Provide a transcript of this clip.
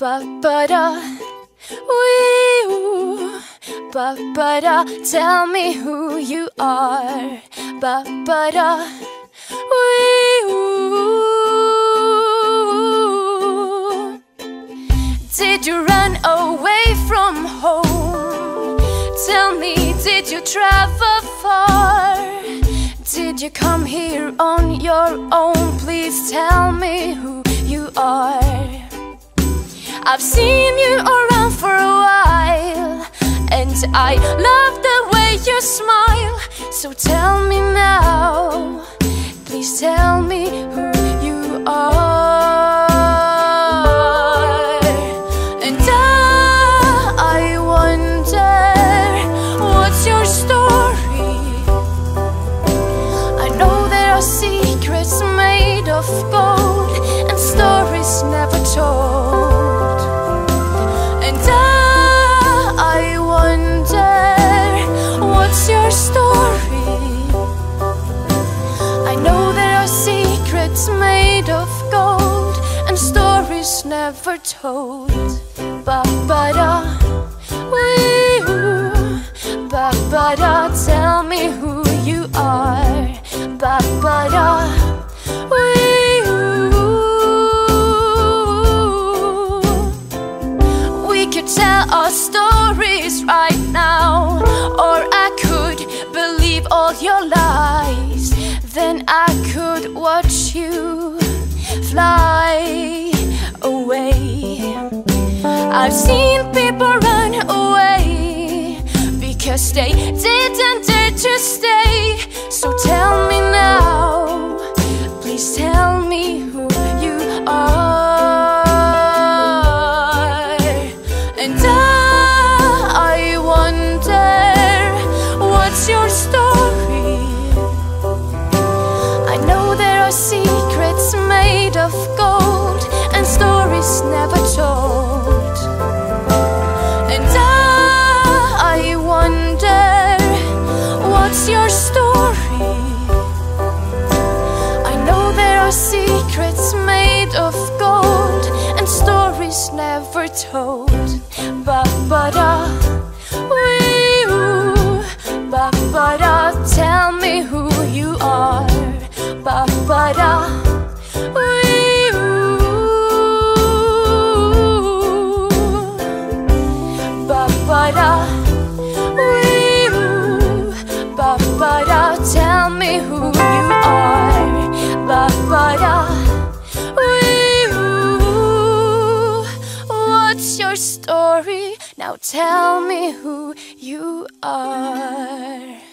ba ba da, wee ooh, ba ba da. Tell me who you are, ba ba da, wee ooh. Did you run away from home? Tell me, did you travel far? Did you come here on your own? Please tell me who you are. I've seen you around for a while, and I love the way you smile. So tell me now, please tell me who you are. And I, wonder what's your story. I know there are secrets made of gold made of gold and stories never told. Ba ba da, ba ba da. Tell me who you are. Ba ba da. We could tell our stories right now, or I could believe all your lies. Fly away. I've seen people run away because they didn't dare to stay. So tell me now, please tell me who you are. And I, I wonder what's your story. I know there are secrets made of gold and stories never told. And I, wonder what's your story. I know there are secrets made of gold and stories never told. Ba ba da, wee ooh, ba ba da. Tell me who you are. Ba ba da, who you are. Ba ba da. What's your story? Now tell me who you are.